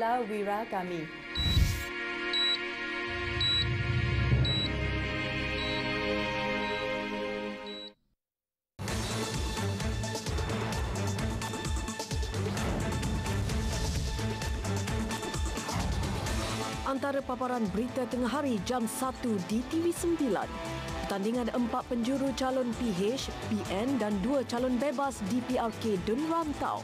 Ikutlah wira kami. Antara paparan berita tengah hari jam 1 di TV9. Pertandingan empat penjuru calon PH, PN dan dua calon bebas di PRK Dun Rantau.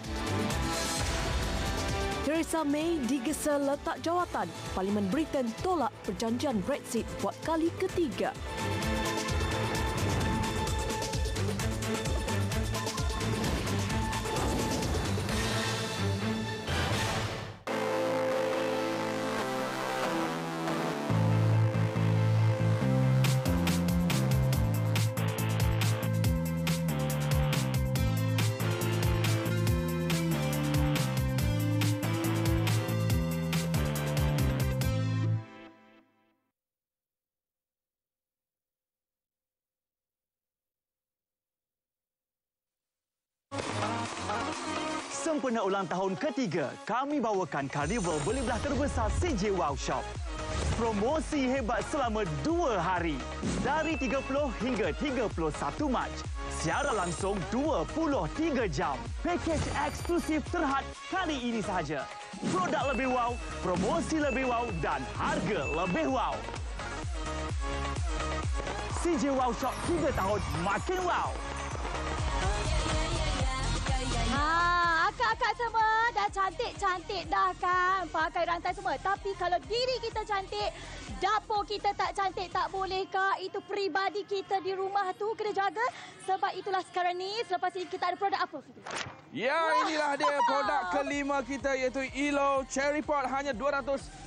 Theresa May digesa letak jawatan. Parlimen Britain tolak perjanjian Brexit buat kali ketiga. Sempena ulang tahun ketiga, kami bawakan karnival beli belah terbesar CJ Wow Shop. Promosi hebat selama dua hari. Dari 30 hingga 31 Mac. Siaran langsung 23 jam. Pakej eksklusif terhad kali ini sahaja. Produk lebih wow, promosi lebih wow dan harga lebih wow. CJ Wow Shop 3 tahun makin wow. Akak-akak semua dah cantik-cantik dah kan pakai rantai semua. Tapi kalau diri kita cantik, dapur kita tak cantik tak boleh kak? Itu peribadi kita di rumah tu kena jaga. Sebab itulah sekarang ni selepas ini kita ada produk apa? Ya, inilah dia produk kelima kita iaitu Elo Cherry Pot hanya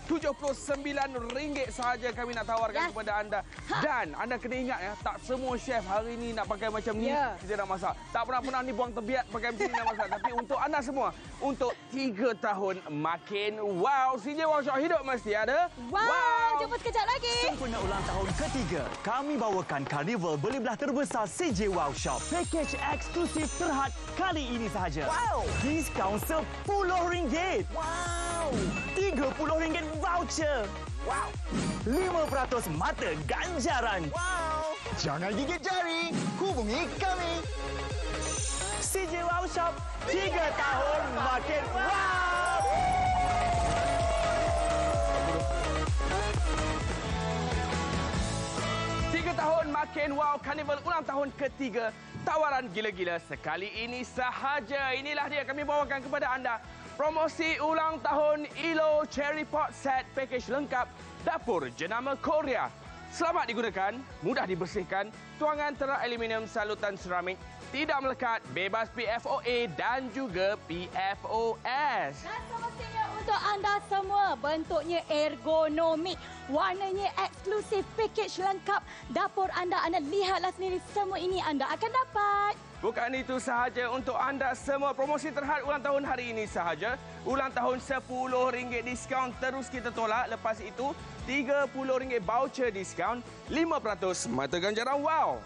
RM279 sahaja kami nak tawarkan Yes. kepada anda. Dan anda kena ingat ya, tak semua chef hari ini nak pakai macam ni Ya. kita nak masak. Tak pernah-pernah ni buang terbiat pakai macam ni nak masak. Tapi untuk anda semua, untuk 3 tahun makin wow. CJ Wow Shop hidup mesti ada. Wow, jumpa sekejap lagi. Sempena ulang tahun ketiga, kami bawakan karnival beli belah terbesar CJ Wow Shop. Pakej eksklusif terhad kali ini sahaja. Wow! Diskaun RM10. Wow! RM30 voucher. Wow! 5% mata ganjaran. Wow! Jangan gigit jari, hubungi kami. CJ Wow Shop, 3 tahun makin wow! Tiga tahun makin wow karnival ulang tahun ketiga. Tawaran gila-gila sekali ini sahaja. Inilah dia kami bawakan kepada anda. Promosi ulang tahun Elo Cherry Pot Set Package lengkap Dapur Jenama Korea. Selamat digunakan, mudah dibersihkan, tuangan terak aluminium salutan seramik, tidak melekat, bebas PFOA dan juga PFOS. Semestinya untuk anda semua bentuknya ergonomik, warnanya eksklusif, package lengkap, dapur anda anda lihatlah sendiri semua ini anda akan dapat. Bukan itu sahaja untuk anda semua promosi terhad ulang tahun hari ini sahaja. Ulang tahun RM10 diskaun terus kita tolak. Lepas itu RM30 voucher diskaun 5% mata ganjaran wow.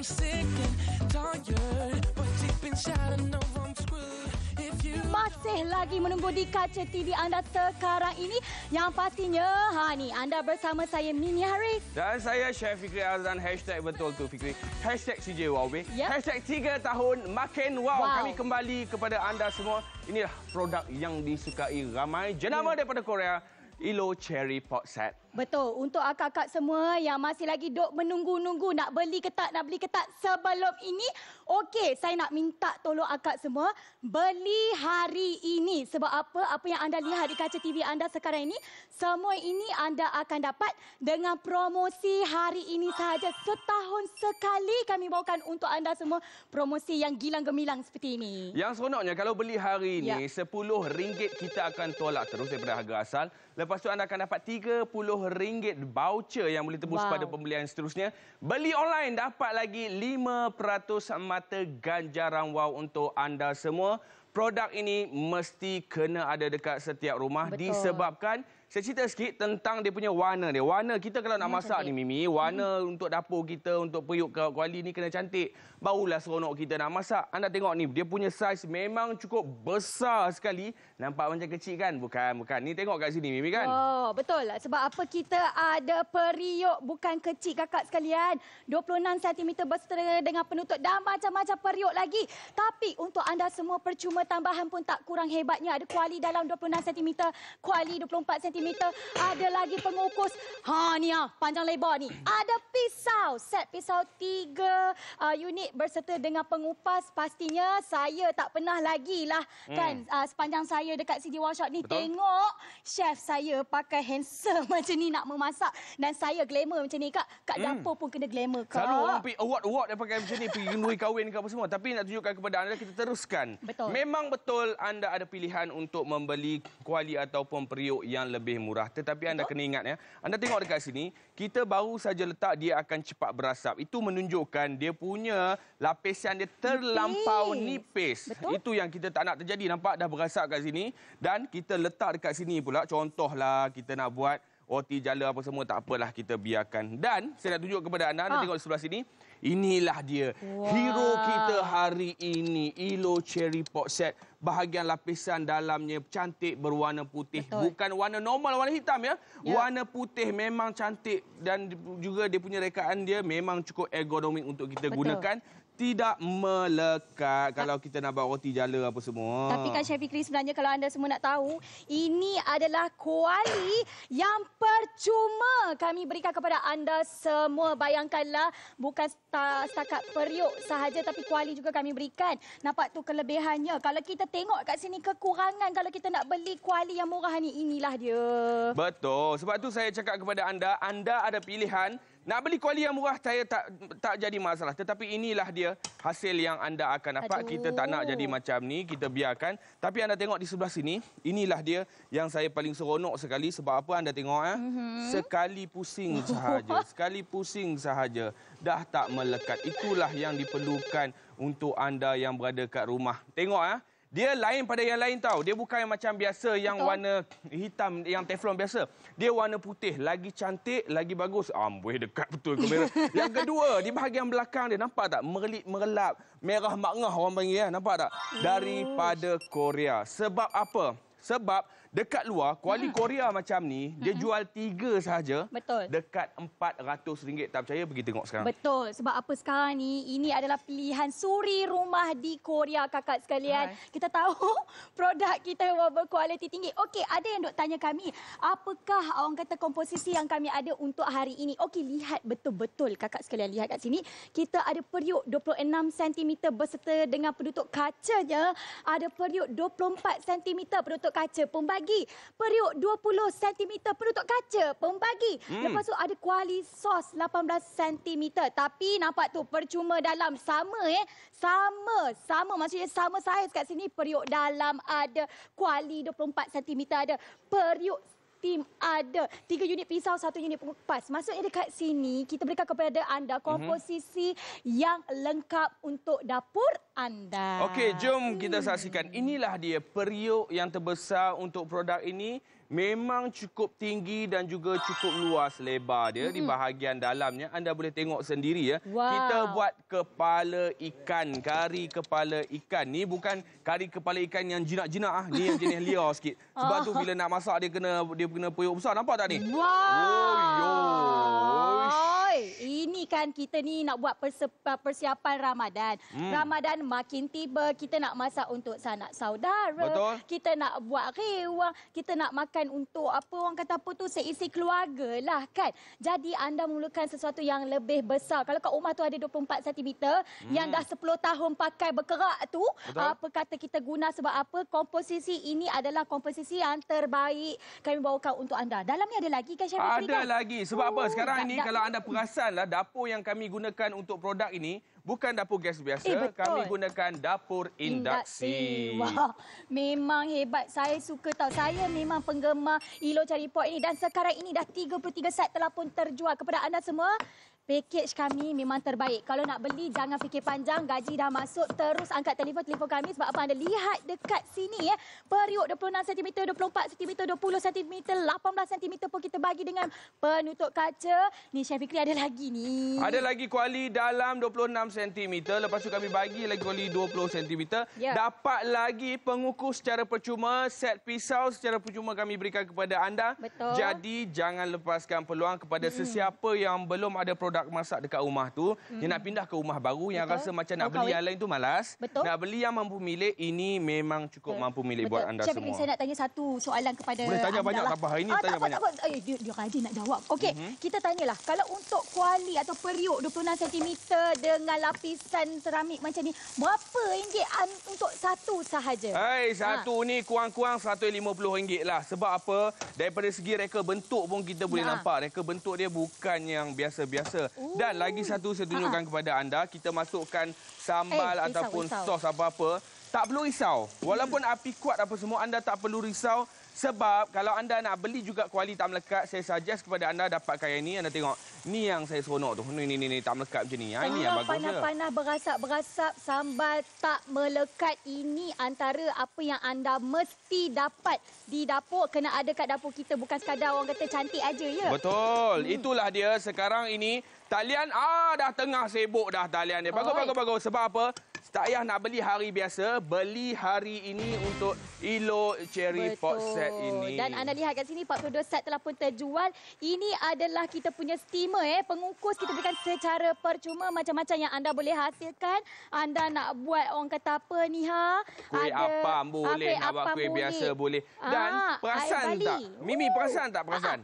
I'm sick and tired. But deep inside, I know I'm screwed. If you Masih lagi menunggu di kaca TV anda sekarang ini yang pastinya ha ni anda bersama saya Mini Haris. Dan saya Chef Fikri Azlan Hashtag betul tu Fikri Hashtag CJ Wow. Yep. Hashtag 3 tahun makin wow. Wow. Kami kembali kepada anda semua Inilah produk yang disukai ramai Jenama daripada Korea Elo Cherry Pot Set Betul. Untuk akak-akak semua yang masih lagi duk menunggu-nunggu nak beli ke tak, nak beli ke tak sebelum ini. Okey, saya nak minta tolong akak semua beli hari ini. Sebab apa? Apa yang anda lihat di kaca TV anda sekarang ini, semua ini anda akan dapat dengan promosi hari ini sahaja. Setahun sekali kami bawakan untuk anda semua promosi yang gilang gemilang seperti ini. Yang seronoknya kalau beli hari ini Ya. RM10 kita akan tolak terus daripada harga asal. Lepas tu anda akan dapat RM30 voucher yang boleh tebus Wow. pada pembelian seterusnya. Beli online dapat lagi 5% mata ganjaran wow untuk anda semua. Produk ini mesti kena ada dekat setiap rumah Betul. disebabkan saya cerita sikit tentang dia punya warna dia. Warna kita kalau nak masak ni Mimi, warna untuk dapur kita, untuk periuk kuali ni kena cantik. Barulah seronok kita nak masak. Anda tengok ni, dia punya saiz memang cukup besar sekali. Nampak macam kecil kan? Bukan, bukan. Ni tengok kat sini Mimi kan? Oh, betul. Sebab apa kita ada periuk bukan kecil kakak sekalian. 26 cm berserta dengan penutup dan macam-macam periuk lagi. Tapi untuk anda semua percuma tambahan pun tak kurang hebatnya. Ada kuali dalam 26 cm, kuali 24 cm. Ada lagi pengukus. Ha ni ah, panjang lebar ni. Ada pisau. Set pisau 3 uh, unit berserta dengan pengupas. Pastinya saya tak pernah lagi lah hmm. kan uh, sepanjang saya dekat CJ Workshop ni Betul. tengok chef saya pakai handsome macam ni nak memasak dan saya glamour macam ni kak. Kat Hmm. dapur pun kena glamour kak. Selalu orang pergi award-award dia pakai macam ni, pergi kenduri kahwin ke apa semua. Tapi nak tunjukkan kepada anda, kita teruskan. Betul. Memang betul anda ada pilihan untuk membeli kuali ataupun periuk yang lebih murah. Tetapi anda kena ingat ya, anda tengok dekat sini, kita baru saja letak dia akan cepat berasap. Itu menunjukkan dia punya lapisan dia terlampau nipis. Betul. Itu yang kita tak nak terjadi. Nampak dah berasap kat sini. Dan kita letak dekat sini pula. Contohlah kita nak buat roti jala apa semua tak apalah kita biarkan. Dan saya nak tunjuk kepada anda, anda Ha. tengok di sebelah sini. Inilah dia. Wah. Hero kita hari ini. Ilo Cherry Pot Set. Bahagian lapisan dalamnya cantik berwarna putih. Betul. Bukan warna normal, warna hitam ya. Ya. Warna putih memang cantik. Dan juga dia punya rekaan dia memang cukup ergonomik untuk kita Betul. gunakan. Tidak melekat kalau kita nak buat roti jala apa semua. Tapi kan Chef Fikri sebenarnya kalau anda semua nak tahu, ini adalah kuali yang percuma kami berikan kepada anda semua. Bayangkanlah bukan setakat periuk sahaja tapi kuali juga kami berikan. Nampak tu kelebihannya. Kalau kita tengok kat sini kekurangan kalau kita nak beli kuali yang murah ni, inilah dia. Betul. Sebab tu saya cakap kepada anda, anda ada pilihan nak beli kuali yang murah saya tak tak jadi masalah. Tetapi inilah dia hasil yang anda akan dapat. Aduh. Kita tak nak jadi macam ni, kita biarkan. Tapi anda tengok di sebelah sini, inilah dia yang saya paling seronok sekali sebab apa anda tengok eh? Mm-hmm. Sekali pusing sahaja, sekali pusing sahaja dah tak melekat. Itulah yang diperlukan untuk anda yang berada kat rumah. Tengok eh dia lain pada yang lain tau. Dia bukan yang macam biasa yang Betul. warna hitam yang teflon biasa. Dia warna putih, lagi cantik, lagi bagus. Amboi dekat betul kamera. yang kedua, di bahagian belakang dia nampak tak merelip merelap, merah makngah orang panggil ya. Nampak tak? Daripada Korea. Sebab apa? Sebab dekat luar kuali Korea macam ni dia jual tiga sahaja Hmm. Betul. dekat RM400. Tak percaya pergi tengok sekarang. Betul. Sebab apa sekarang ni, ini adalah pilihan suri rumah di Korea, kakak sekalian. Hai. Kita tahu produk kita berkualiti tinggi. Okey, ada yang dok tanya kami, apakah orang kata komposisi yang kami ada untuk hari ini? Okey, lihat betul-betul kakak sekalian. Lihat kat sini, kita ada periuk 26 cm berserta dengan penutup kacanya. Ada periuk 24 cm penutup kaca pembagi. Periuk 20 cm penutup kaca pembagi. Hmm. Lepas tu ada kuali sos 18 cm. Tapi nampak tu percuma dalam sama eh. Sama. Sama maksudnya sama saiz kat sini. Periuk dalam ada. Kuali 24 cm ada. Periuk steam ada. Tiga unit pisau, satu unit pengupas. Maksudnya dekat sini kita berikan kepada anda komposisi yang lengkap untuk dapur anda. Okey, jom kita saksikan. Inilah dia periuk yang terbesar untuk produk ini. Memang cukup tinggi dan juga cukup luas lebar dia di bahagian dalamnya. Anda boleh tengok sendiri ya. Wow. Kita buat kepala ikan, kari kepala ikan. Ni bukan kari kepala ikan yang jinak-jinak ah, ni yang jenis liar sikit. Sebab tu bila nak masak dia kena dia kena periuk besar. Nampak tak ni? Wow. Oh, Oi, ini kan kita ni nak buat persiapan Ramadan. Hmm. Ramadan makin tiba, kita nak masak untuk sanak saudara. Betul. Kita nak buat rewang, kita nak makan untuk apa orang kata apa tu seisi keluarga lah kan. Jadi anda memerlukan sesuatu yang lebih besar. Kalau kat rumah tu ada 24 cm hmm. yang dah 10 tahun pakai berkerak tu, Betul. apa kata kita guna sebab apa? Komposisi ini adalah komposisi yang terbaik kami bawakan untuk anda. Dalamnya ada lagi kan Chef Ada kan? lagi. Sebab apa? Oh, Sekarang dak- ini kalau anda perasan lah dapur yang kami gunakan untuk produk ini bukan dapur gas biasa. Eh, betul. kami gunakan dapur induksi. Wah, memang hebat. Saya suka tahu. Saya memang penggemar Ilo Cari Pot ini. Dan sekarang ini dah 33 set telah pun terjual kepada anda semua. Package kami memang terbaik. Kalau nak beli jangan fikir panjang, gaji dah masuk terus angkat telefon telefon kami sebab apa anda lihat dekat sini ya. Periuk 26 cm, 24 cm, 20 cm, 18 cm pun kita bagi dengan penutup kaca. Ni Chef Fikri ada lagi ni. Ada lagi kuali dalam 26 cm. Lepas tu kami bagi lagi kuali 20 cm. Ya. Dapat lagi pengukus secara percuma. Set pisau secara percuma kami berikan kepada anda. Betul. Jadi jangan lepaskan peluang kepada hmm. sesiapa yang belum ada produk masak dekat rumah tu. Hmm. Yang nak pindah ke rumah baru. Yang Betul. rasa macam nak Mau beli kahwin. yang lain tu malas. Betul. Nak beli yang mampu milik. Ini memang cukup Betul. mampu milik Betul. buat anda Chef semua. saya nak tanya satu soalan kepada Boleh tanya banyak lah. tak apa. Hari ni Ah, tanya tak banyak. Tak apa. Eh, dia, dia rajin nak jawab. Okey, mm-hmm. kita tanyalah. Kalau untuk kuali atau periuk 26 cm dengan lapisan seramik macam ni, berapa ringgit untuk satu sahaja? Hai, Ha. satu ni kurang-kurang RM150 lah. Sebab apa? Daripada segi reka bentuk pun kita boleh Ha. nampak. Reka bentuk dia bukan yang biasa-biasa. Oh. Dan lagi satu saya tunjukkan kepada anda. Kita masukkan sambal Eh, risau, ataupun risau. sos apa-apa. Tak perlu risau. Walaupun api kuat apa semua, anda tak perlu risau. Sebab kalau anda nak beli juga kuali tak melekat, saya suggest kepada anda dapatkan yang ni. Anda tengok, ni yang saya seronok tu. Ni, ni, ni, ni tak melekat macam ni. Ha, ini yang bagus je. panas-panas berasap-berasap sambal tak melekat ini antara apa yang anda mesti dapat di dapur kena ada kat dapur kita bukan sekadar orang kata cantik aja ya. Betul. Itulah dia sekarang ini talian ah dah tengah sibuk dah talian dia. Bagus Oi. bagus bagus sebab apa? Tak payah nak beli hari biasa, beli hari ini untuk Ilo Cherry Pot Set ini. Dan anda lihat kat sini 42 set telah pun terjual. Ini adalah kita punya steamer eh. Pengukus kita berikan secara percuma macam-macam yang anda boleh hasilkan. Anda nak buat orang kata apa ni ha? Kuih apam ah, boleh, nak buat apam kuih biasa boleh. Dan Ah, perasan tak? Mimi perasan tak perasan?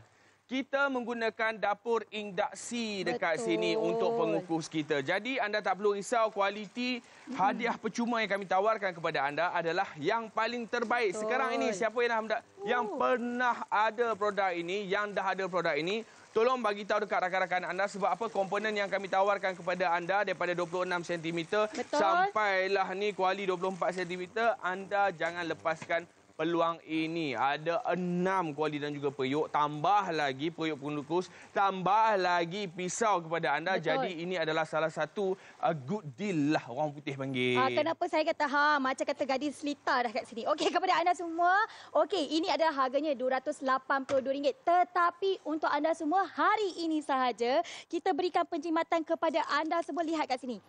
Kita menggunakan dapur induksi dekat Betul. sini untuk pengukus kita. Jadi anda tak perlu risau kualiti hadiah percuma yang kami tawarkan kepada anda adalah yang paling terbaik. Betul. Sekarang ini siapa yang dah menda- yang pernah ada produk ini, yang dah ada produk ini, tolong bagi tahu dekat rakan-rakan anda sebab apa komponen yang kami tawarkan kepada anda daripada 26 cm Betul. sampailah ni kuali 24 cm, anda jangan lepaskan peluang ini. Ada enam kuali dan juga periuk. Tambah lagi periuk pengukus. Tambah lagi pisau kepada anda. Betul. Jadi ini adalah salah satu uh, good deal lah orang putih panggil. Ah, kenapa saya kata ha macam kata gadis selita dah kat sini. Okey kepada anda semua, okey ini adalah harganya RM282 tetapi untuk anda semua hari ini sahaja kita berikan penjimatan kepada anda semua lihat kat sini.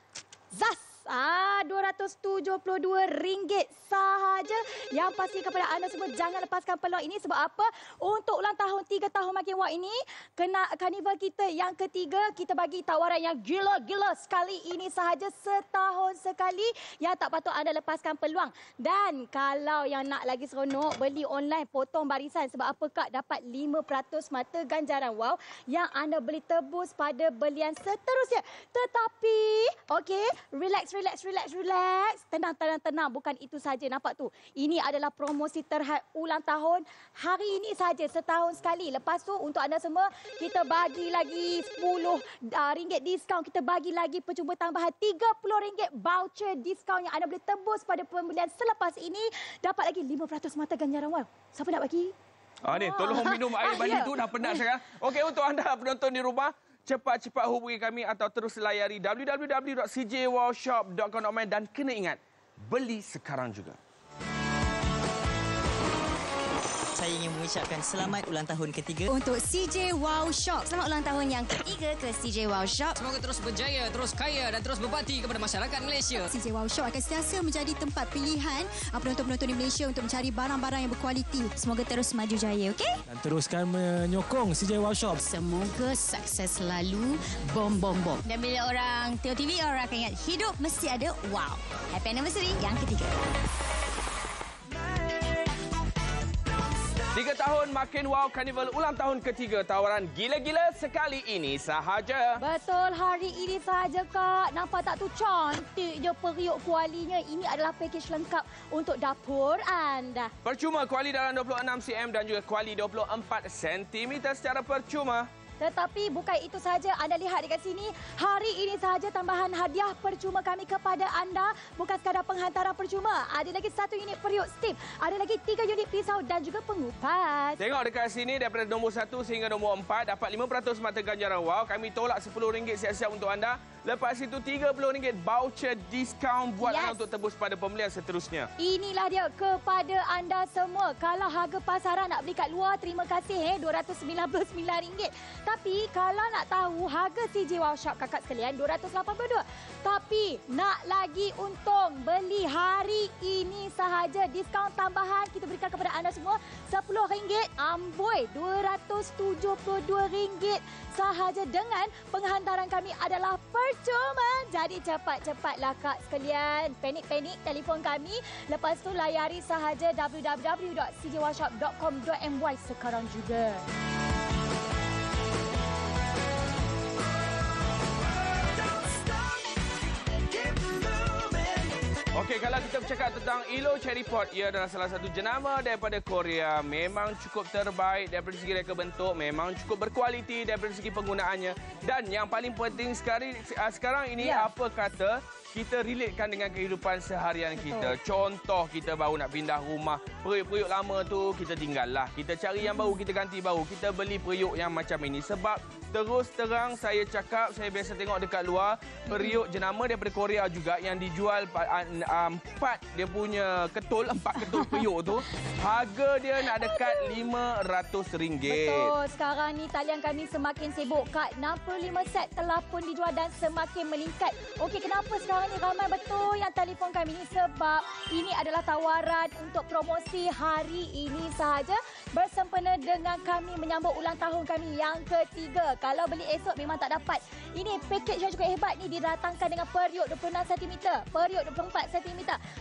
Zas Ah, RM272 sahaja. Yang pasti kepada anda semua jangan lepaskan peluang ini sebab apa? Untuk ulang tahun 3 tahun makin wak ini, kena karnival kita yang ketiga, kita bagi tawaran yang gila-gila sekali ini sahaja setahun sekali yang tak patut anda lepaskan peluang. Dan kalau yang nak lagi seronok, beli online potong barisan sebab apa kak dapat 5% mata ganjaran wow yang anda boleh tebus pada belian seterusnya. Tetapi, okey, relax, relax, relax, relax. Tenang, tenang, tenang. Bukan itu saja. Nampak tu? Ini adalah promosi terhad ulang tahun hari ini saja setahun sekali. Lepas tu untuk anda semua, kita bagi lagi 10 uh, ringgit diskaun. Kita bagi lagi percuma tambahan 30 ringgit voucher diskaun yang anda boleh tebus pada pembelian selepas ini. Dapat lagi 5% mata ganjaran wow. Siapa nak bagi? Ah ni, tolong minum air Ah, bali ya. tu dah penat sekarang. Okey untuk anda penonton di rumah, cepat-cepat hubungi kami atau terus layari www.cjwowshop.com.my dan kena ingat, beli sekarang juga. Saya ingin mengucapkan selamat ulang tahun ketiga. untuk CJ Wow Shop. Selamat ulang tahun yang ketiga ke CJ Wow Shop. Semoga terus berjaya, terus kaya dan terus berbakti kepada masyarakat Malaysia. CJ Wow Shop akan sentiasa menjadi tempat pilihan penonton-penonton di Malaysia untuk mencari barang-barang yang berkualiti. Semoga terus maju jaya, okey? dan teruskan menyokong CJ Wow Shop. Semoga sukses selalu. Bom, bom, bom. Dan bila orang tengok TV, orang akan ingat hidup mesti ada wow. Happy anniversary yang ketiga. Tiga tahun makin wow Carnival ulang tahun ketiga tawaran gila-gila sekali ini sahaja. Betul, hari ini sahaja Kak. Nampak tak tu cantik je periuk kualinya. Ini adalah pakej lengkap untuk dapur anda. Percuma kuali dalam 26 cm dan juga kuali 24 cm secara percuma. Tetapi bukan itu sahaja. Anda lihat dekat sini, hari ini sahaja tambahan hadiah percuma kami kepada anda. Bukan sekadar penghantaran percuma. Ada lagi satu unit periuk stip. Ada lagi tiga unit pisau dan juga pengupas. Tengok dekat sini daripada nombor 1 sehingga nombor 4 dapat 5% mata ganjaran wow. Kami tolak RM10 siap-siap untuk anda. Lepas itu RM30 voucher diskaun buat Yes. anda untuk tebus pada pembelian seterusnya. Inilah dia kepada anda semua. Kalau harga pasaran nak beli kat luar, terima kasih eh RM299. Tapi kalau nak tahu harga CJ Wow Shop kakak sekalian RM282. Tapi nak lagi untung beli hari ini sahaja diskaun tambahan kita berikan kepada anda semua RM10. Amboi RM272 sahaja dengan penghantaran kami adalah percuma. Jadi cepat-cepatlah kak sekalian. Panik-panik telefon kami. Lepas tu layari sahaja www.cjwashop.com.my sekarang juga. Okey, kalau kita bercakap tentang Elo Cherry Pot, ia adalah salah satu jenama daripada Korea. Memang cukup terbaik daripada segi reka bentuk, memang cukup berkualiti daripada segi penggunaannya. Dan yang paling penting sekali ah, sekarang ini Ya. apa kata kita relatekan dengan kehidupan seharian kita. Contoh kita baru nak pindah rumah, periuk-periuk lama tu kita tinggallah. Kita cari yang baru, kita ganti baru. Kita beli periuk yang macam ini sebab terus terang saya cakap, saya biasa tengok dekat luar periuk jenama daripada Korea juga yang dijual empat dia punya ketul, empat ketul periuk tu. Harga dia nak dekat RM500. Betul. Sekarang ni talian kami semakin sibuk. Kak, 65 set telah pun dijual dan semakin meningkat. Okey, kenapa sekarang ni ramai betul yang telefon kami ni? Sebab ini adalah tawaran untuk promosi hari ini sahaja bersempena dengan kami menyambut ulang tahun kami yang ketiga. Kalau beli esok memang tak dapat. Ini package yang cukup hebat ni didatangkan dengan periuk 26 cm, periuk 24 cm,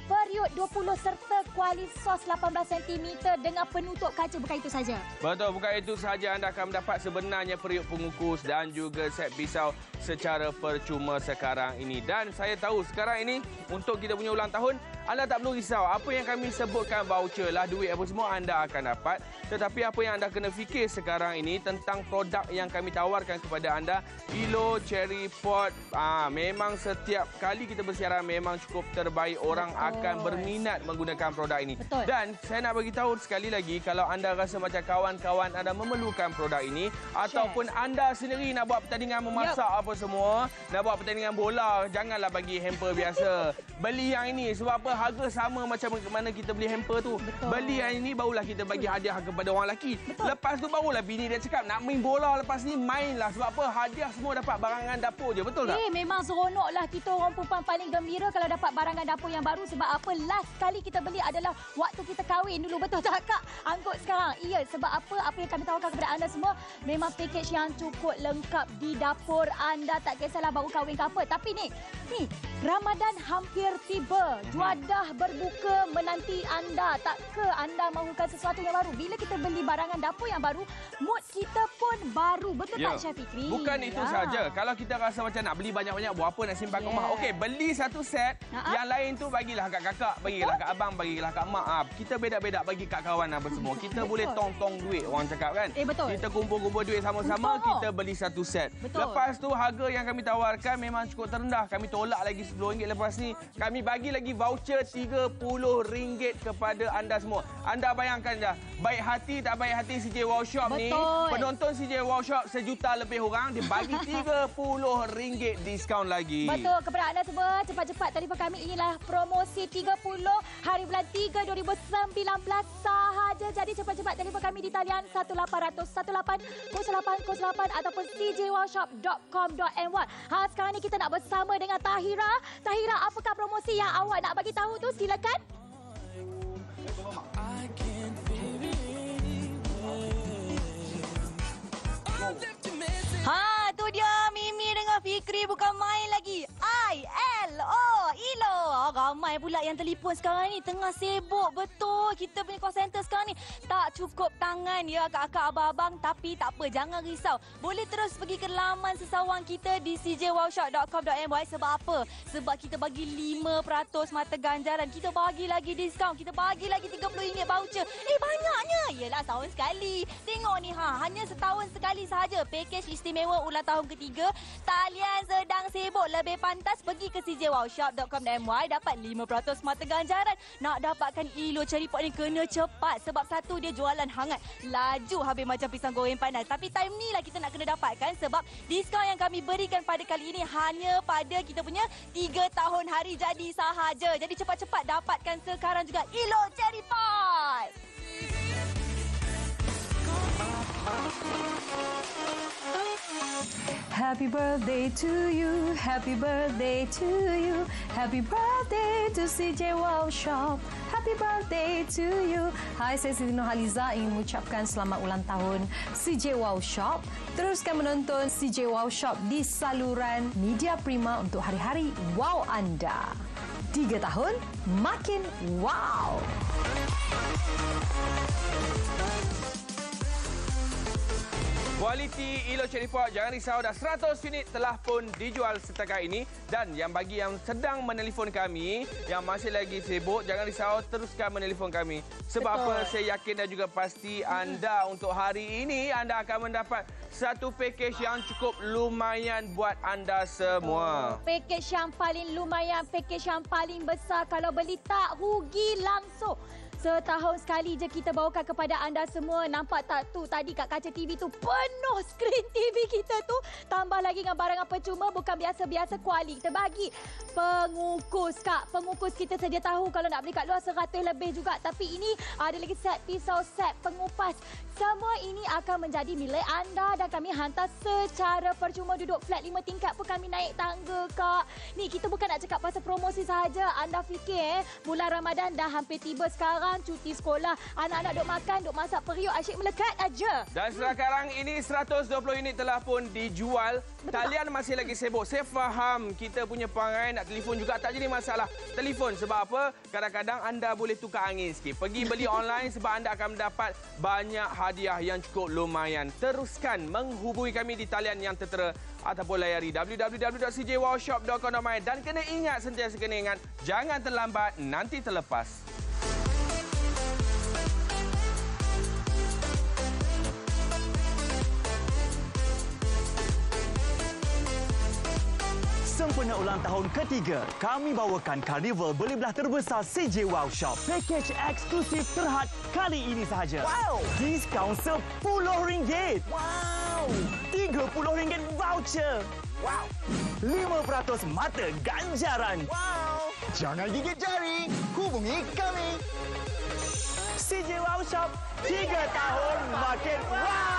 periuk 20 serta kuali sos 18 cm dengan penutup kaca bukan itu saja. Betul, bukan itu sahaja anda akan mendapat sebenarnya periuk pengukus dan juga set pisau secara percuma sekarang ini. Dan saya tahu sekarang ini untuk kita punya ulang tahun, anda tak perlu risau. Apa yang kami sebutkan voucher lah, duit apa semua anda akan dapat. Tetapi apa yang anda kena fikir sekarang ini tentang produk yang kami tawarkan kepada anda, Ilo Cherry Pot. Ah, memang setiap kali kita bersiaran memang cukup terbaik. Orang Betul. akan berminat menggunakan produk ini. Betul. Dan saya nak bagi tahu sekali lagi kalau anda rasa macam kawan-kawan anda memerlukan produk ini ataupun anda sendiri nak buat pertandingan memasak apa semua, nak buat pertandingan bola, janganlah bagi hamper biasa. Beli yang ini sebab apa harga sama macam mana kita beli hamper tu. Betul. Beli yang ini barulah kita bagi hadiah kepada orang lelaki. Lepas tu barulah bini dia cakap nak main bola lepas ni mainlah sebab apa hadiah semua dapat barangan dapur je. Betul tak? Eh, memang seronok lah kita orang perempuan paling gembira kalau dapat barangan dapur yang baru. Sebab apa? Last kali kita beli adalah waktu kita kahwin dulu. Betul tak, Kak? Angkut sekarang. Iya, sebab apa? Apa yang kami tawarkan kepada anda semua, memang package yang cukup lengkap di dapur anda. Tak kisahlah baru kahwin ke apa. Tapi ni, ni, Ramadan hampir tiba. Juadah berbuka menanti anda. Tak ke anda mahukan sesuatu yang baru? Bila kita beli barangan dapur yang baru, mood kita pun baru. Betul tak, Syafikri? Bukan itu Ya. saja. Kalau kita rasa macam nak beli banyak-banyak buat apa nak simpan kat rumah. Yeah. Okey, beli satu set. Ha-ha. Yang lain tu bagilah kat kakak, bagilah kat abang, bagilah kat mak. Ah, kita beda-beda bagi kat kawan apa semua. Kita boleh tong-tong duit orang cakap kan. Eh, betul. Kita kumpul-kumpul duit sama-sama, Betul. kita beli satu set. Betul. Lepas tu harga yang kami tawarkan memang cukup terendah. Kami tolak lagi RM10 lepas ni. Kami bagi lagi voucher RM30 kepada anda semua. Anda bayangkan dah, baik hati tak baik hati CJ Wow Shop ni. Betul. Penonton CJ Wow Shop sejuta lebih orang dia bagi RM30 diskaun lagi. Betul kepada anda semua cepat-cepat telefon kami inilah promosi 30 hari bulan 3 2019 sahaja jadi cepat-cepat telefon kami di talian 1800 180808 ataupun cjwowshop.com.my. Ha sekarang ni kita nak bersama dengan Tahira. Tahira apakah promosi yang awak nak bagi tahu tu silakan. Ha, tu dia Mimi dengan Fikri bukan main lagi. Ramai pula yang telefon sekarang ni tengah sibuk betul. Kita punya call center sekarang ni tak cukup tangan ya akak-akak abang-abang tapi tak apa jangan risau. Boleh terus pergi ke laman sesawang kita di cjwowshop.com.my sebab apa? Sebab kita bagi 5% mata ganjaran. Kita bagi lagi diskaun. Kita bagi lagi RM30 voucher. Eh banyaknya. Yelah tahun sekali. Tengok ni ha hanya setahun sekali sahaja pakej istimewa ulang tahun ketiga. Talian sedang sibuk lebih pantas pergi ke cjwowshop.com.my dapat 5% mata ganjaran. Nak dapatkan ilo cherry pot ni kena cepat sebab satu dia jualan hangat. Laju habis macam pisang goreng panas. Tapi time ni lah kita nak kena dapatkan sebab diskaun yang kami berikan pada kali ini hanya pada kita punya 3 tahun hari jadi sahaja. Jadi cepat-cepat dapatkan sekarang juga ilo cherry pot. Happy birthday to you, happy birthday to you, happy birthday to CJ Wow Shop, happy birthday to you. Hai, saya Siti Nurhaliza ingin mengucapkan selamat ulang tahun CJ Wow Shop. Teruskan menonton CJ Wow Shop di saluran Media Prima untuk hari-hari wow anda. Tiga tahun, makin wow! Kualiti Ilo Cherry Pop, jangan risau dah 100 unit telah pun dijual setakat ini dan yang bagi yang sedang menelpon kami yang masih lagi sibuk jangan risau teruskan menelpon kami sebab Betul. apa saya yakin dan juga pasti anda untuk hari ini anda akan mendapat satu pakej yang cukup lumayan buat anda semua. Pakej yang paling lumayan, pakej yang paling besar kalau beli tak rugi langsung. Setahun sekali je kita bawakan kepada anda semua. Nampak tak tu tadi kat kaca TV tu penuh skrin TV kita tu. Tambah lagi dengan barangan percuma bukan biasa-biasa kuali. Kita bagi pengukus kak. Pengukus kita sedia tahu kalau nak beli kat luar 100 lebih juga. Tapi ini ada lagi set pisau, set pengupas. Semua ini akan menjadi milik anda dan kami hantar secara percuma duduk flat 5 tingkat pun kami naik tangga kak. Ni kita bukan nak cakap pasal promosi sahaja. Anda fikir eh bulan Ramadan dah hampir tiba sekarang cuti sekolah. Anak-anak duk makan, duk masak periuk asyik melekat aja. Dan sekarang ini 120 unit telah pun dijual. Talian masih lagi sibuk. Saya faham kita punya perangai nak telefon juga tak jadi masalah. Telefon sebab apa? Kadang-kadang anda boleh tukar angin sikit. Pergi beli online sebab anda akan mendapat banyak hadiah yang cukup lumayan. Teruskan menghubungi kami di talian yang tertera ataupun layari www.cjwowshop.com.my dan kena ingat sentiasa kena ingat jangan terlambat nanti terlepas. Sempena ulang tahun ketiga, kami bawakan karnival beli belah terbesar CJ Wow Shop. Pakej eksklusif terhad kali ini sahaja. Wow! Diskaun RM10. Wow! RM30 voucher. Wow! 5% mata ganjaran. Wow! Jangan gigit jari, hubungi kami. CJ Wow Shop, 3 tahun makin wow!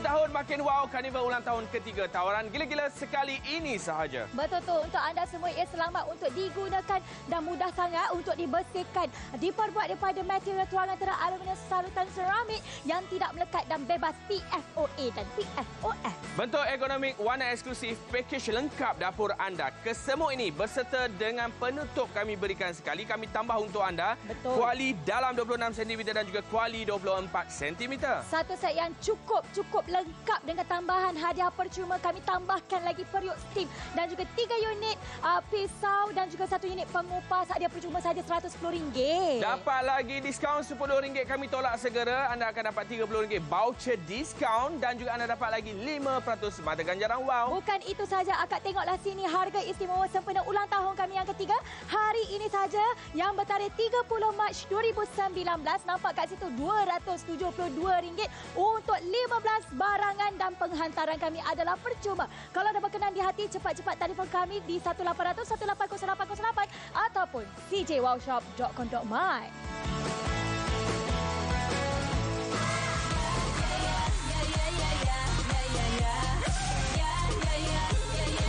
Tahun makin wow karnival ulang tahun ketiga. Tawaran gila-gila sekali ini sahaja. Betul tu untuk anda semua ia selamat untuk digunakan dan mudah sangat untuk dibersihkan. Diperbuat daripada material tuangan terang aluminium sarutan seramik yang tidak melekat dan bebas PFOA dan PFOS. Bentuk ekonomik warna eksklusif pakej lengkap dapur anda. Kesemua ini berserta dengan penutup kami berikan sekali. Kami tambah untuk anda Betul. kuali dalam 26 cm dan juga kuali 24 cm. Satu set yang cukup cukup lengkap dengan tambahan hadiah percuma kami tambahkan lagi periuk steam dan juga tiga unit uh, pisau dan juga satu unit pengupas hadiah percuma sahaja RM110. Dapat lagi diskaun RM10 kami tolak segera. Anda akan dapat RM30 voucher diskaun dan juga anda dapat lagi 5% mata ganjaran wow. Bukan itu saja, akak tengoklah sini harga istimewa sempena ulang tahun kami yang ketiga. Hari ini saja yang bertarikh 30 Mac 2019 nampak kat situ RM272 untuk 15 barangan dan penghantaran kami adalah percuma. Kalau anda berkenan di hati, cepat-cepat telefon kami di 1800 180808 ataupun cjwowshop.com.my.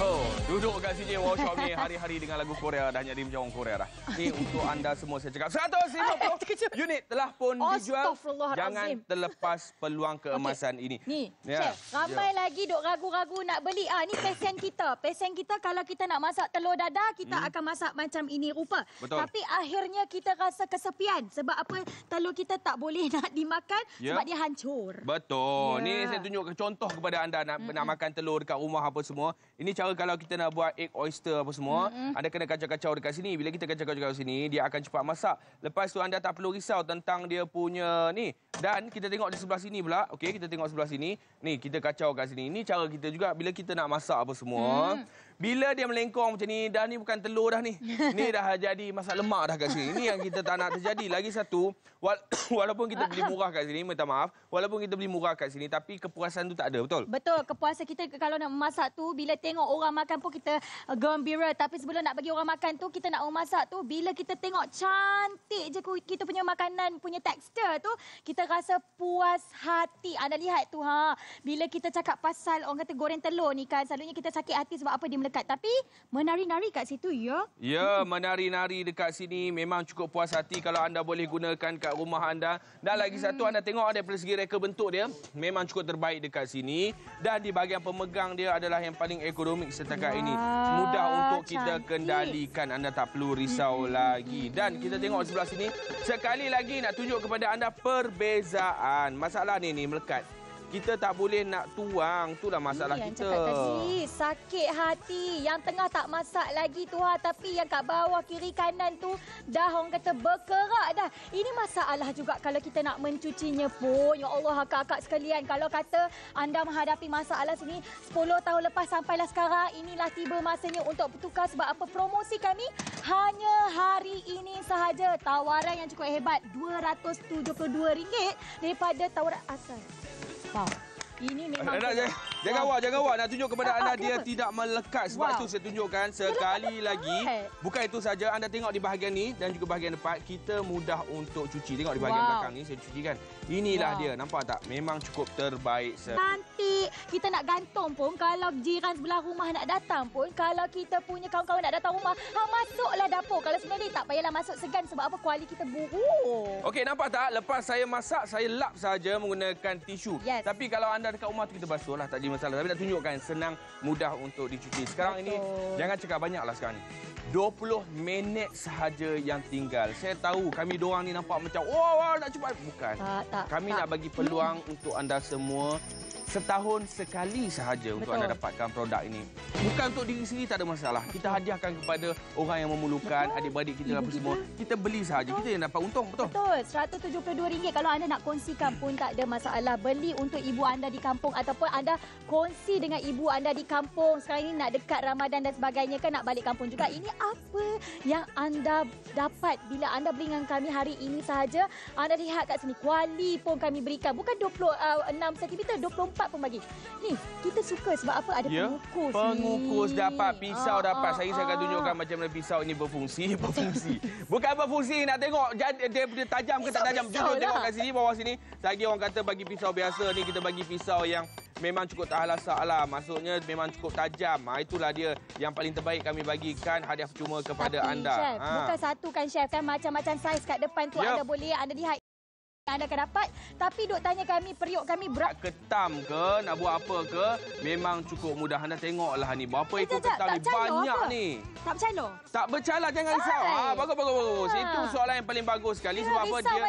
Oh, Duduk kat CJ Workshop ni hari-hari dengan lagu Korea dah jadi macam orang Korea dah. Ni untuk anda semua saya cakap 150 unit telah pun dijual. Jangan terlepas peluang keemasan ini. Ni, Ya, Chef, ramai lagi duk ragu-ragu nak beli. Ah, ni pesen kita. Pesen kita kalau kita nak masak telur dadah, kita Hmm. akan masak macam ini rupa. Betul. Tapi akhirnya kita rasa kesepian. Sebab apa? Telur kita tak boleh nak dimakan Ya. sebab dia hancur. Betul. Ya. Ni saya tunjuk contoh kepada anda nak, nak makan telur dekat rumah apa semua. Ini cara kalau kita nak buat egg oyster apa semua. Mm-mm. Anda kena kacau-kacau dekat sini. Bila kita kacau-kacau dekat sini, dia akan cepat masak. Lepas tu anda tak perlu risau tentang dia punya ni. Dan kita tengok di sebelah sini pula. Okey, kita tengok sebelah sini. Ni, kita kacau kat sini. Ini cara kita juga bila kita nak masak apa semua. Mm. Bila dia melengkong macam ni, dah ni bukan telur dah ni. Ni dah jadi masak lemak dah kat sini. Ini yang kita tak nak terjadi. Lagi satu, wala- walaupun kita beli murah kat sini, minta maaf. Walaupun kita beli murah kat sini, tapi kepuasan tu tak ada, betul? Betul, kepuasan kita kalau nak memasak tu bila tengok orang makan pun kita uh, gembira tapi sebelum nak bagi orang makan tu kita nak memasak tu bila kita tengok cantik je kita punya makanan punya tekstur tu kita rasa puas hati. Anda lihat tu ha. Bila kita cakap pasal orang kata goreng telur ni kan selalunya kita sakit hati sebab apa dia melekat tapi menari-nari kat situ ya. Ya, menari-nari dekat sini memang cukup puas hati kalau anda boleh gunakan kat rumah anda. Dan lagi satu anda tengok daripada segi reka bentuk dia memang cukup terbaik dekat sini dan di bahagian pemegang dia adalah yang paling ekonomik setakat ini. Mudah untuk kita cantik. kendalikan. Anda tak perlu risau lagi. Dan kita tengok sebelah sini sekali lagi nak tunjuk kepada anda perbezaan. Masalah ni ni melekat. Kita tak boleh nak tuang. Itulah masalah Ni yang kita. cakap tadi, sakit hati. Yang tengah tak masak lagi tu ha, tapi yang kat bawah kiri kanan tu dah orang kata berkerak dah. Ini masalah juga kalau kita nak mencucinya pun. Ya Allah akak-akak sekalian, kalau kata anda menghadapi masalah sini 10 tahun lepas sampailah sekarang, inilah tiba masanya untuk bertukar sebab apa promosi kami hanya hari ini sahaja. Tawaran yang cukup hebat RM272 daripada tawaran asal. Wow. Ini memang Nak, jangan, jangan awak, jangan awak. Nak tunjuk kepada anda dia tidak melekat. Sebab Wow. itu saya tunjukkan sekali lagi. melekat. Bukan itu saja. Anda tengok di bahagian ni dan juga bahagian depan. Kita mudah untuk cuci. Tengok di bahagian Wow. belakang ni saya cucikan. Inilah Wow. dia. Nampak tak? Memang cukup terbaik. cantik. Kita nak gantung pun kalau jiran sebelah rumah nak datang pun kalau kita punya kawan-kawan nak datang rumah, ha masuklah dapur. Kalau sebenarnya tak payahlah masuk segan sebab apa kualiti kita buruk. Okey, nampak tak? Lepas saya masak, saya lap saja menggunakan tisu. Yes. Tapi kalau anda dekat rumah tu kita basuh lah. Tak ada masalah. Tapi nak tunjukkan senang, mudah untuk dicuci. Sekarang ini, Betul. jangan cakap banyak lah sekarang ni. 20 minit sahaja yang tinggal. Saya tahu kami doang ni nampak macam, wah, wah nak cepat. Bukan. Tak, tak. Kami tak. nak bagi peluang untuk anda semua setahun sekali sahaja untuk Betul. anda dapatkan produk ini. Bukan untuk diri sendiri tak ada masalah. Kita hadiahkan kepada orang yang memerlukan, Betul. adik-beradik kita apa semua. Kita beli sahaja. Kita yang dapat untung, betul? Betul, RM172 kalau anda nak kongsikan pun tak ada masalah. Beli untuk ibu anda di kampung ataupun anda kongsi dengan ibu anda di kampung. Sekarang ini nak dekat Ramadan dan sebagainya kan nak balik kampung juga. Ini apa yang anda dapat bila anda beli dengan kami hari ini sahaja. Anda lihat kat sini, kuali pun kami berikan. Bukan 26 cm, 24 pun bagi. Ni, kita suka sebab apa? Ada Ya, pengukus Pengukus ni. dapat, pisau Ah, dapat. ah, Saya saya akan ah. tunjukkan macam mana pisau ini berfungsi. Berfungsi. Bukan berfungsi, nak tengok jadi dia, dia tajam ke tak tajam. Jujur tengok lah. kat sini, bawah sini. Lagi orang kata bagi pisau biasa ni, kita bagi pisau yang memang cukup tahan lasak lah. Maksudnya memang cukup tajam. Ha, itulah dia yang paling terbaik kami bagikan hadiah percuma kepada Tapi, anda. Chef, Ha. bukan satu kan Chef kan macam-macam saiz kat depan tu Yup. anda boleh anda lihat anda akan dapat tapi duk tanya kami periuk kami berat Nak ketam ke, nak buat apa ke, memang cukup mudah. Anda tengoklah ni, berapa ekor Sekejap, ketam tak ni. Banyak apa? ni. tak bercalo. Tak bercala jangan risau. Ha, bagus bagus bagus. Ha. Itu soalan yang paling bagus sekali sebab apa dia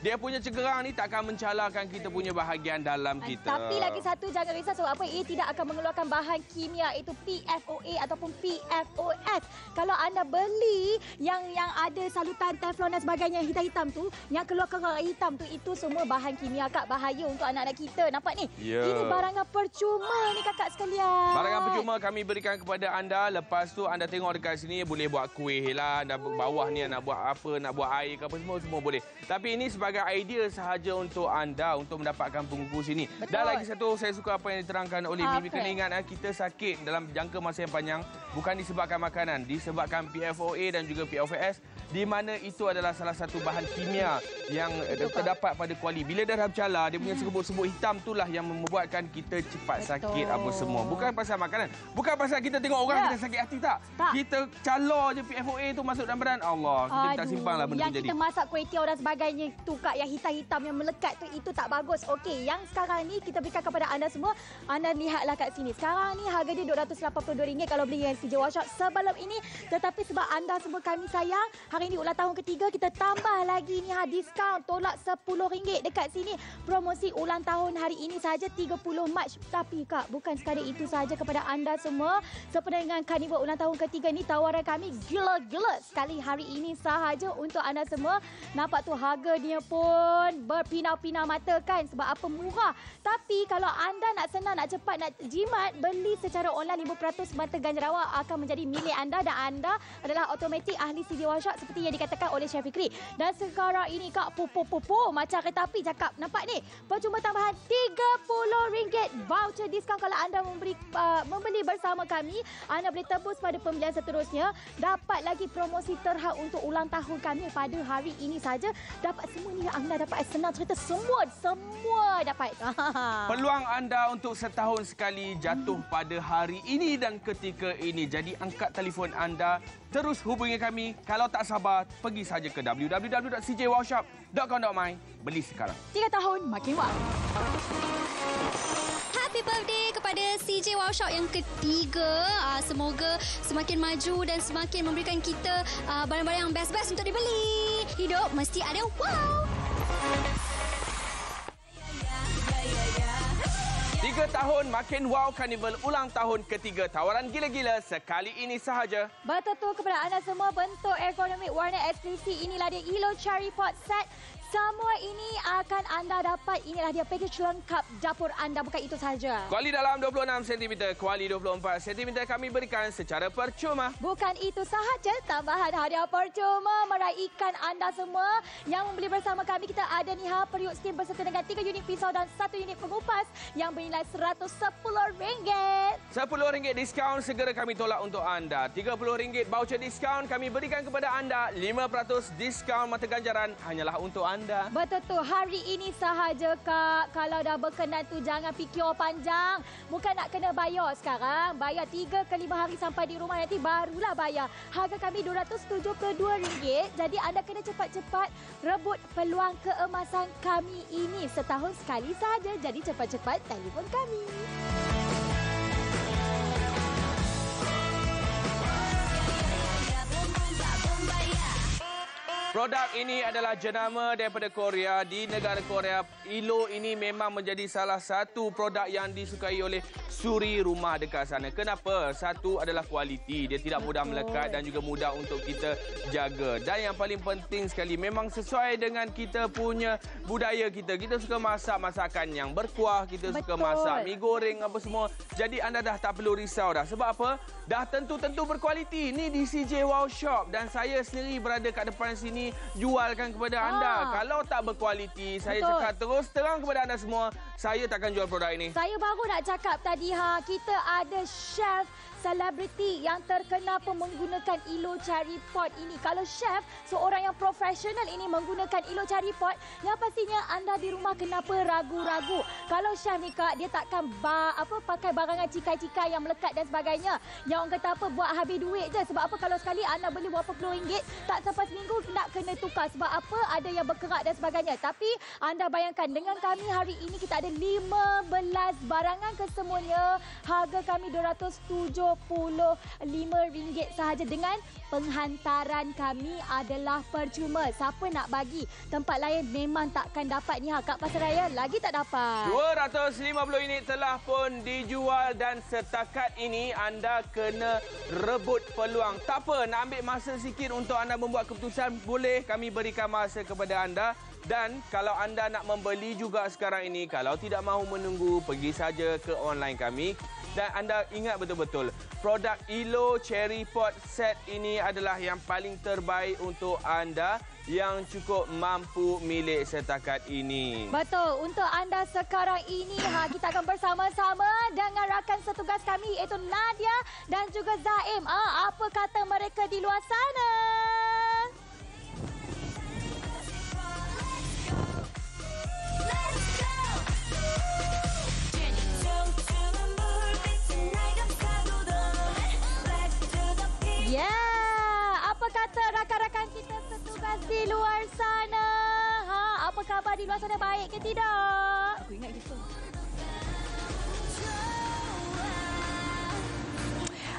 dia punya cegerang ni takkan mencalakan kita punya bahagian dalam kita. Tapi lagi satu jangan risau sebab apa ia tidak akan mengeluarkan bahan kimia itu PFOA ataupun PFOS. Kalau anda beli yang yang ada salutan teflon dan sebagainya yang hitam-hitam tu, yang keluar kerang hitam tu itu semua bahan kimia kak bahaya untuk anak-anak kita. Nampak ni? Ya. Ini barangan percuma ni kakak sekalian. Barangan percuma kami berikan kepada anda. Lepas tu anda tengok dekat sini boleh buat kuih lah. Anda bawah ni nak buat apa, nak buat air ke apa semua semua boleh. Tapi ini sebagai idea sahaja untuk anda untuk mendapatkan pengukus ini. Betul. Dan lagi satu saya suka apa yang diterangkan oleh? Mimi. Kena ingat eh, kita sakit dalam jangka masa yang panjang bukan disebabkan makanan, disebabkan PFOA dan juga PFOS di mana itu adalah salah satu bahan kimia yang Betul, Dapat pada kuali. Bila dah dah bercala, dia punya sebut-sebut hitam itulah yang membuatkan kita cepat Betul. sakit apa semua. Bukan pasal makanan. Bukan pasal kita tengok orang Ya. kita sakit hati tak. Tak. Kita cala je PFOA tu masuk dalam badan. Allah, kita tak Aduh, simpan lah benda yang jadi. kita masak kuih tiaw dan sebagainya tu kak yang hitam-hitam yang melekat tu itu tak bagus. Okey, yang sekarang ni kita berikan kepada anda semua. Anda lihatlah kat sini. Sekarang ni harga dia RM282 kalau beli dengan CJ Workshop sebelum ini. Tetapi sebab anda semua kami sayang, hari ini ulang tahun ketiga kita tambah lagi ni ha diskaun tolak RM10 dekat sini. Promosi ulang tahun hari ini saja 30 Mac. Tapi kak, bukan sekadar itu saja kepada anda semua. Sempena dengan Carnival ulang tahun ketiga ni tawaran kami gila-gila sekali hari ini sahaja untuk anda semua. Nampak tu harga dia pun berpinau-pinau mata kan sebab apa murah. Tapi kalau anda nak senang, nak cepat, nak jimat, beli secara online 5% mata ganjarawak akan menjadi milik anda dan anda adalah automatik ahli CD Workshop seperti yang dikatakan oleh Chef Fikri. Dan sekarang ini kak pupu-pupu macam kereta api cakap. Nampak ni? Percuma tambahan RM30 voucher diskaun kalau anda memberi uh, membeli bersama kami. Anda boleh tebus pada pembelian seterusnya. Dapat lagi promosi terhad untuk ulang tahun kami pada hari ini saja. Dapat semua ni anda dapat senang cerita semua semua dapat. Peluang anda untuk setahun sekali jatuh pada hari ini dan ketika ini. Jadi angkat telefon anda, terus hubungi kami. Kalau tak sabar, pergi saja ke www.cjwowshop.com.my. Beli sekarang. Tiga tahun makin wah. Happy birthday kepada CJ Wow Shop yang ketiga. Uh, semoga semakin maju dan semakin memberikan kita uh, barang-barang yang best-best untuk dibeli. Hidup mesti ada wow. Tiga tahun makin wow Carnival ulang tahun ketiga. Tawaran gila-gila sekali ini sahaja. Betul kepada anda semua bentuk ergonomik warna eksklusif inilah dia Elo Cherry Pot Set. Semua ini akan anda dapat. Inilah dia package lengkap dapur anda. Bukan itu sahaja. Kuali dalam 26 cm, kuali 24 cm kami berikan secara percuma. Bukan itu sahaja, tambahan hadiah percuma meraihkan anda semua yang membeli bersama kami. Kita ada ni ha periuk steam berserta dengan 3 unit pisau dan 1 unit pengupas yang bernilai RM110. RM10 diskaun segera kami tolak untuk anda. RM30 voucher diskaun kami berikan kepada anda. 5% diskaun mata ganjaran hanyalah untuk anda. Betul tu. Hari ini sahaja kak. Kalau dah berkenan tu jangan fikir panjang. Bukan nak kena bayar sekarang. Bayar 3 ke 5 hari sampai di rumah nanti barulah bayar. Harga kami RM272. Jadi anda kena cepat-cepat rebut peluang keemasan kami ini. Setahun sekali sahaja. Jadi cepat-cepat telefon kami. Produk ini adalah jenama daripada Korea. Di negara Korea, Ilo ini memang menjadi salah satu produk yang disukai oleh suri rumah dekat sana. Kenapa? Satu adalah kualiti. Dia tidak mudah melekat dan juga mudah untuk kita jaga. Dan yang paling penting sekali, memang sesuai dengan kita punya budaya kita. Kita suka masak masakan yang berkuah. Kita suka Betul. masak mi goreng apa semua. Jadi anda dah tak perlu risau dah. Sebab apa? Dah tentu-tentu berkualiti. Ni di CJ Wow Shop. Dan saya sendiri berada kat depan sini jualkan kepada anda. Ah. Kalau tak berkualiti, saya Betul. cakap terus terang kepada anda semua, saya takkan jual produk ini. Saya baru nak cakap tadi ha, kita ada chef selebriti yang terkenal pun menggunakan Ilo Cherry Pot ini. Kalau chef, seorang yang profesional ini menggunakan Ilo Cherry Pot, yang pastinya anda di rumah kenapa ragu-ragu. Kalau chef ni kak, dia takkan ba, apa pakai barangan cikai-cikai yang melekat dan sebagainya. Yang orang kata apa, buat habis duit je. Sebab apa kalau sekali anda beli berapa puluh ringgit, tak sampai seminggu nak kena tukar. Sebab apa, ada yang berkerak dan sebagainya. Tapi anda bayangkan, dengan kami hari ini kita ada 15 barangan kesemuanya. Harga kami RM275 sahaja dengan penghantaran kami adalah percuma. Siapa nak bagi tempat lain memang takkan dapat ni ha. Kat Pasaraya lagi tak dapat. 250 unit telah pun dijual dan setakat ini anda kena rebut peluang. Tak apa, nak ambil masa sikit untuk anda membuat keputusan, boleh kami berikan masa kepada anda. Dan kalau anda nak membeli juga sekarang ini, kalau tidak mahu menunggu, pergi saja ke online kami. Dan anda ingat betul-betul, produk Ilo Cherry Pot Set ini adalah yang paling terbaik untuk anda yang cukup mampu milik setakat ini. Betul. Untuk anda sekarang ini, ha, kita akan bersama-sama dengan rakan setugas kami iaitu Nadia dan juga Zaim. Ah, apa kata mereka di luar sana? Ya, apa kata rakan-rakan kita petugas di luar sana? Ha, apa khabar di luar sana baik ke tidak? Aku ingat gitu.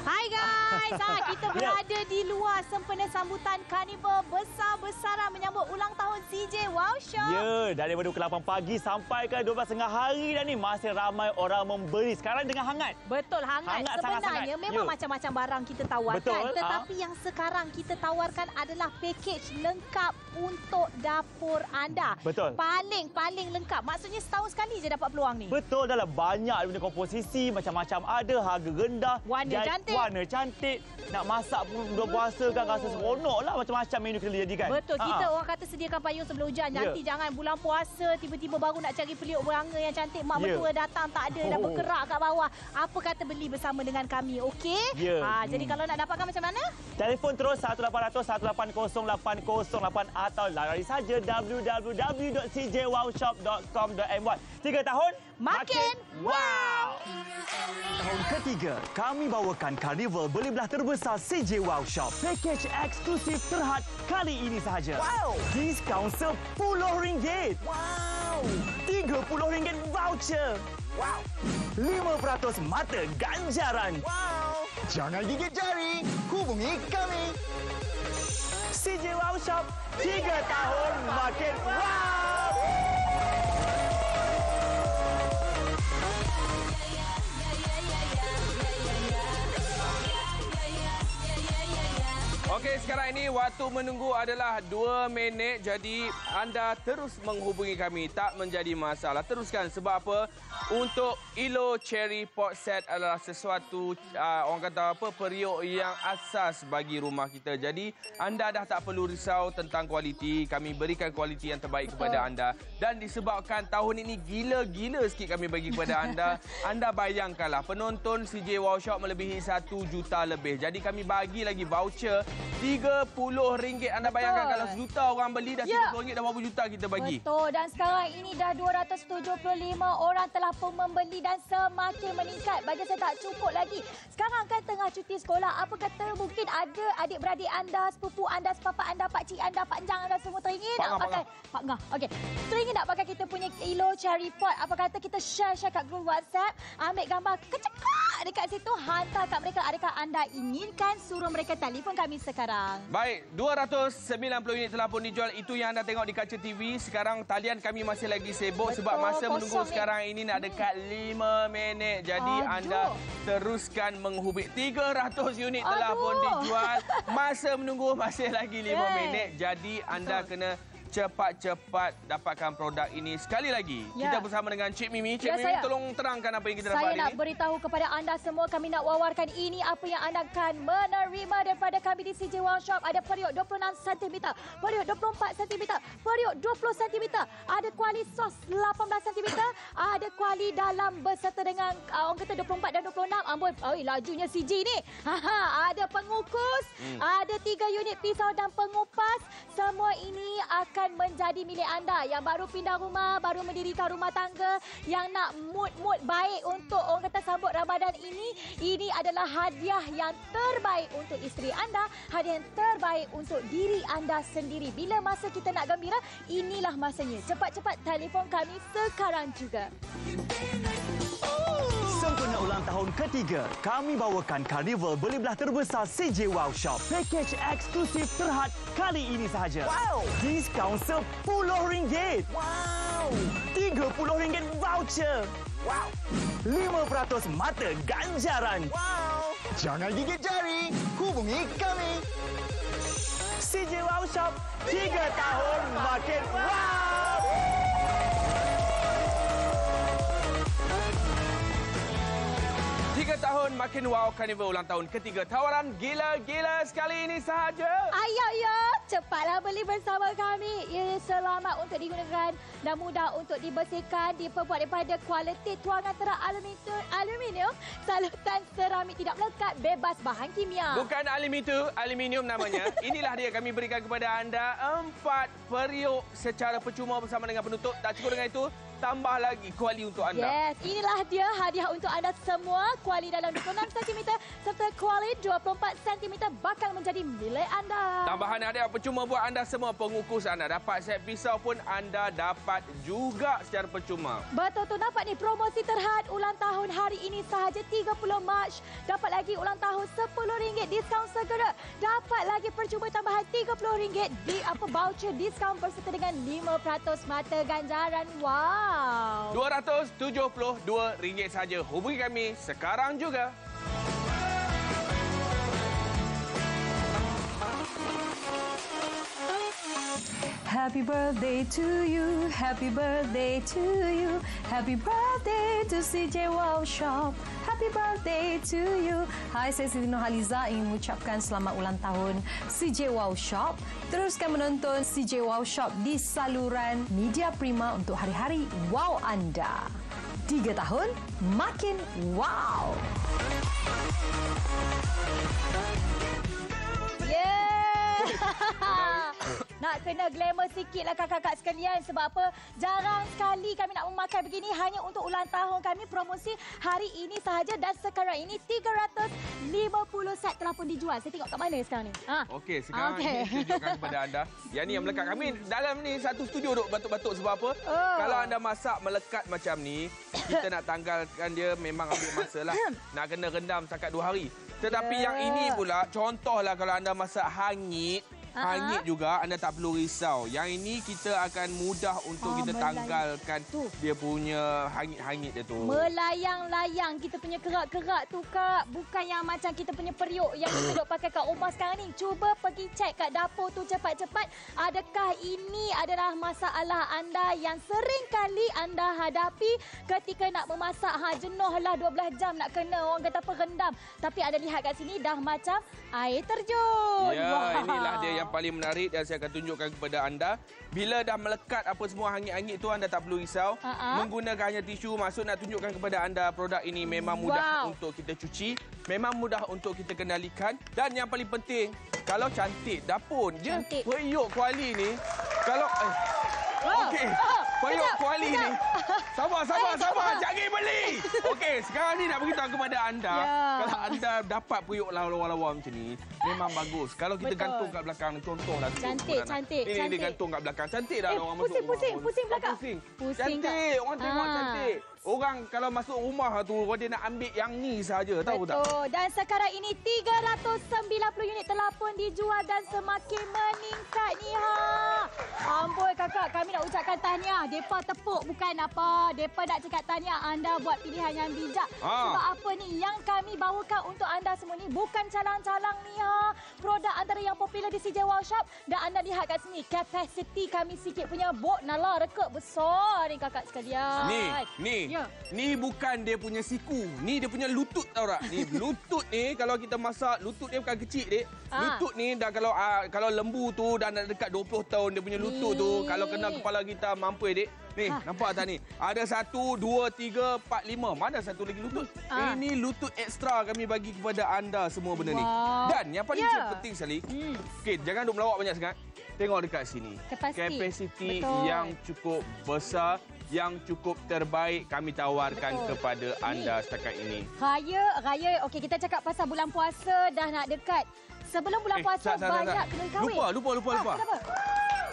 Hai guys, ha, kita berada di luar sempena sambutan karnival besar-besaran menyambut ulang tahun CJ Wow Shop. Ya, daripada pukul 8 pagi sampai ke 12 tengah hari dah ni masih ramai orang membeli. Sekarang dengan hangat. Betul, hangat. Hangat Sebenarnya sangat-sangat. memang Ya. macam-macam barang kita tawarkan. Betul, ah. Tetapi yang sekarang kita tawarkan adalah pakej lengkap untuk dapur anda. Betul. Paling-paling lengkap. Maksudnya setahun sekali je dapat peluang ni. Betul dalam banyak punya komposisi macam-macam ada harga rendah Warna cantik. Warna cantik nak masak pun bulan puasa kan rasa seronok lah macam-macam menu kita jadikan Betul. Kita Ha-ha. orang kata sediakan payung sebelum hujan. Ya. Nanti jangan bulan puasa tiba-tiba baru nak cari peliuk beranga yang cantik. Mak Ya. mertua datang tak ada. Dah Oh. berkerak kat bawah. Apa kata beli bersama dengan kami. Okey? Ya. Ha, Jadi Hmm. kalau nak dapatkan macam mana? Telefon terus 1800 180 atau layari saja www.cjwowshop.com.my. Tiga tahun Makin wow! Tahun ketiga, kami bawakan karnival beli belah terbesar CJ Wow Shop. Pakej eksklusif terhad kali ini sahaja. Wow! Diskaun RM10. Wow! RM30 voucher. Wow! 5% mata ganjaran. Wow! Jangan gigit jari, hubungi kami. CJ Wow Shop, 3 tahun makin wow! Okey, sekarang ini waktu menunggu adalah 2 minit. Jadi anda terus menghubungi kami. Tak menjadi masalah. Teruskan sebab apa? Untuk Ilo Cherry Pot Set adalah sesuatu uh, orang kata apa? Periuk yang asas bagi rumah kita. Jadi anda dah tak perlu risau tentang kualiti. Kami berikan kualiti yang terbaik kepada anda. Dan disebabkan tahun ini gila-gila sikit kami bagi kepada anda. Anda bayangkanlah penonton CJ Wow Shop melebihi 1 juta lebih. Jadi kami bagi lagi voucher RM30. Anda bayangkan kalau sejuta orang beli dah Ya. RM30 dah berapa juta kita bagi. Betul dan sekarang ini dah 275 orang telah pun membeli dan semakin meningkat. Bagi saya tak cukup lagi. Sekarang kan tengah cuti sekolah. Apa kata mungkin ada adik-beradik anda, sepupu anda, sepapak anda, pakcik anda, pak jang anda semua teringin Pak nak Ngah, Pak pakai. Pak Ngah. Okey. Teringin nak pakai kita punya Ilo Cherry Pot. Apa kata kita share-share kat grup WhatsApp. Ambil gambar kecekak dekat situ. Hantar kat mereka. Adakah anda inginkan suruh mereka telefon kami sekarang? Baik, 290 unit telah pun dijual. Itu yang anda tengok di kaca TV. Sekarang talian kami masih lagi sibuk Betul, sebab masa menunggu ni. sekarang ini nak dekat 5 minit. Jadi Aduh. anda teruskan menghubungi. 300 unit telah Aduh. pun dijual. Masa menunggu masih lagi 5 Eh. minit. Jadi anda kena cepat-cepat dapatkan produk ini. Sekali lagi, Ya. kita bersama dengan Cik Mimi. Cik Ya, Mimi, saya- tolong terangkan apa yang kita dapat Saya hari nak ini. beritahu kepada anda semua kami nak wawarkan ini apa yang anda akan menerima daripada kami di CJ Wow Shop. Ada periuk 26 cm, periuk 24 cm, periuk 20 cm, ada kuali sos 18 cm, ada kuali dalam berserta dengan uh, orang kata 24 dan 26. Amboi, oi lajunya CJ ni. Haha, ada pengukus, Hmm. ada tiga unit pisau dan pengupas. Semua ini akan menjadi milik anda yang baru pindah rumah, baru mendirikan rumah tangga, yang nak mood-mood baik untuk orang kata sambut Ramadan ini. Ini adalah hadiah yang terbaik untuk isteri anda, hadiah yang terbaik untuk diri anda sendiri. Bila masa kita nak gembira, inilah masanya. Cepat-cepat telefon kami sekarang juga. Ulang tahun ketiga, kami bawakan karnival beli belah terbesar CJ Wow Shop. Pakej eksklusif terhad kali ini sahaja. Wow! Diskaun RM10. Wow! RM30 voucher. Wow! 5% mata ganjaran. Wow! Jangan gigit jari, hubungi kami. CJ Wow Shop, 3 tahun makin wow! Tiga tahun makin wow Carnival ulang tahun ketiga. Tawaran gila-gila sekali ini sahaja. Ayo, yo, cepatlah beli bersama kami. Ia selamat untuk digunakan dan mudah untuk dibersihkan. Diperbuat daripada kualiti tuangan terang aluminium, aluminium salutan seramik tidak melekat, bebas bahan kimia. Bukan aluminium itu, aluminium namanya. Inilah dia kami berikan kepada anda empat periuk secara percuma bersama dengan penutup. Tak cukup dengan itu, tambah lagi kuali untuk anda. Yes, inilah dia hadiah untuk anda semua. Kuali dalam 26 cm serta kuali 24 cm bakal menjadi milik anda. Tambahan hadiah percuma buat anda semua pengukus anda. Dapat set pisau pun anda dapat juga secara percuma. Betul tu nampak ni promosi terhad ulang tahun hari ini sahaja 30 Mac. Dapat lagi ulang tahun RM10 diskaun segera. Dapat lagi percuma tambahan RM30 di apa voucher diskaun berserta dengan 5% mata ganjaran. Wow. RM272 saja. Hubungi kami sekarang juga. Happy birthday to you, happy birthday to you, happy birthday to CJ Wow Shop, happy birthday to you. Hai, saya Siti Nurhaliza ingin mengucapkan selamat ulang tahun CJ Wow Shop. Teruskan menonton CJ Wow Shop di saluran Media Prima untuk hari-hari wow anda. Tiga tahun, makin wow. Yeah. nak kena glamour sikit lah kakak-kakak sekalian. Sebab apa? Jarang sekali kami nak memakai begini hanya untuk ulang tahun kami. Promosi hari ini sahaja dan sekarang ini 350 set telah pun dijual. Saya tengok kat mana sekarang ni? Ha? Okey, sekarang okay. ini tunjukkan kepada anda. Yang ni yang melekat. Kami dalam ni satu studio duk batuk-batuk sebab apa? Oh. Kalau anda masak melekat macam ni, kita nak tanggalkan dia memang ambil masa lah. nak kena rendam setakat dua hari. Tetapi Ya. yang ini pula, contohlah kalau anda masak hangit, Ah, Hangit juga anda tak perlu risau. Yang ini kita akan mudah untuk Ah, kita melayang. tanggalkan dia punya hangit-hangit dia tu. Melayang-layang kita punya kerak-kerak tu kak. Bukan yang macam kita punya periuk yang kita duk pakai kat rumah sekarang ni. Cuba pergi cek kat dapur tu cepat-cepat. Adakah ini adalah masalah anda yang sering kali anda hadapi ketika nak memasak. Ha, jenuh lah 12 jam nak kena orang kata apa rendam. Tapi ada lihat kat sini dah macam air terjun. Ya, Wah. inilah dia yang paling menarik dan saya akan tunjukkan kepada anda. Bila dah melekat apa semua hangit-hangit tu anda tak perlu risau. Ha-ha. Menggunakan hanya tisu maksud nak tunjukkan kepada anda produk ini memang mudah Wow. untuk kita cuci, memang mudah untuk kita kendalikan dan yang paling penting kalau cantik dapur je Cantik. periuk kuali ni kalau eh. Okey. Kejap, kuali ni. Sabar, sabar, sabar. Jangan beli. Okey, sekarang ni nak beritahu kepada anda. Ya. Kalau anda dapat periuk lawa-lawa macam ni, memang bagus. Kalau kita Betul. gantung kat belakang, contohlah. Cantik, cantik, Ini dia cantik. gantung kat belakang. Cantik dah Eh, orang pusing, masuk pusing, rumah. pusing belakang. Pusing. Pusing, cantik. Orang tengok Ah. cantik. Orang kalau masuk rumah tu, dia nak ambil yang ni saja. Tahu tak? Betul. Dan sekarang ini 390 unit telah pun dijual dan semakin meningkat ni ha. Amboi kakak, kami nak ucapkan tahniah. Depa tepuk bukan apa. Depa nak cakap tahniah anda buat pilihan yang bijak. Ha. Sebab apa ni yang kami bawakan untuk anda semua ni bukan calang-calang ni ha. Produk antara yang popular di CJ Wow Shop dan anda lihat kat sini kapasiti kami sikit punya bot nala rekod besar ni kakak sekalian. Ni, ni. Ya. Ni bukan dia punya siku. Ni dia punya lutut tau tak? Ni lutut ni kalau kita masak, lutut dia bukan kecil, Dek. Ah. Lutut ni dah kalau ah, kalau lembu tu dah nak dekat 20 tahun dia punya lutut tu. Ni. Kalau kena kepala kita mampu, Dek. Ni, Ha. nampak tak ni? Ada satu, dua, tiga, empat, lima. Mana satu lagi lutut? Ah. Ini lutut ekstra kami bagi kepada anda semua benda ni. Wow. Dan yang paling Ya. penting sekali, Hmm. Okey, jangan duk melawak banyak sangat. Tengok dekat sini. Kapasiti. Kapasiti yang cukup besar, yang cukup terbaik kami tawarkan Betul. kepada anda setakat ini. Raya, raya. Okey, kita cakap pasal bulan puasa dah nak dekat. Sebelum bulan Eh, puasa sat, sat, banyak sat. kena kahwin. Lupa, lupa, lupa, Ah, lupa. Kenapa?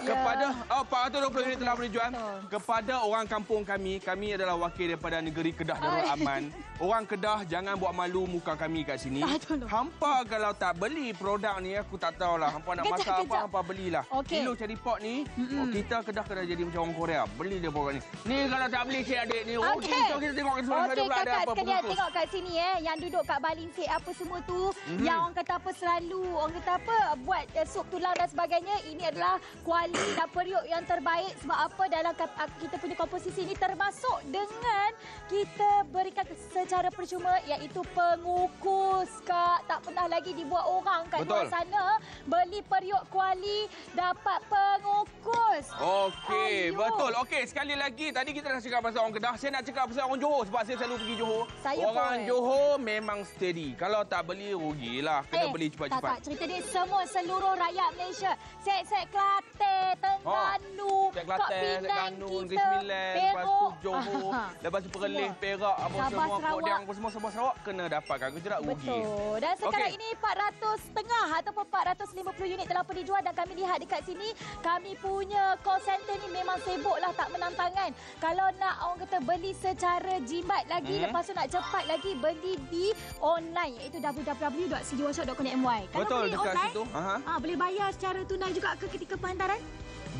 Ya. Kepada oh, 420 unit telah. Betul. Kepada orang kampung kami, kami adalah wakil daripada negeri Kedah Darul. Aman. Orang Kedah jangan buat malu muka kami kat sini. Hampa kalau tak beli produk ni aku tak tahulah. Hampa nak masak apa hampa belilah. Okey. Kilo cari pot ni, oh, kita Kedah kena jadi macam orang Korea. Beli dia produk ni. Ni kalau tak beli cik adik ni. Oh, Okey. kita, kita tengok kat sana Okey, pula ada apa sekalian bungkus. tengok kat sini eh. Yang duduk kat Balinsik apa semua tu. Mhm. Yang orang kata apa selalu. Orang kata apa buat uh, sup tulang dan sebagainya. Ini adalah kuali dan periuk yang terbaik. Sebab apa dalam uh, kita punya komposisi ini termasuk dengan kita berikan secara percuma iaitu pengukus kak. Tak pernah lagi dibuat orang kat luar Betul. sana. Beli periuk kuali dapat pengukus. Okey, betul. Okey, sekali lagi tadi kita dah cakap pasal orang Kedah. Saya nak cakap pasal orang Johor sebab saya selalu pergi Johor. Saya orang pun. Johor memang steady. Kalau tak beli rugilah. Kena Eh, beli Tak, tak. cepat-cepat. Cerita dia semua seluruh rakyat Malaysia. Set-set Kelantan Terengganu, Cek Kak Kelantan, Penang, Terengganu, kita, Sembilan, lepas tu. Johor, lepas tu Perlis. Perak, apa Sabah, semua, Sarawak. Kodang, apa semua Sabah Sarawak kena dapatkan. Kalau tidak, rugi. Betul. Dan sekarang Okey. ini 400 setengah ataupun 450 unit telah pun dijual dan kami lihat dekat sini kami punya call center ni memang sibuk lah tak menantangan. Kalau nak orang kata beli secara jimat lagi Hmm. lepas tu nak cepat lagi beli di online iaitu www.cjworkshop.com.my. Kalau Betul, beli dekat online, situ. Aha. Ah, boleh bayar secara tunai juga ke ketika penghantaran?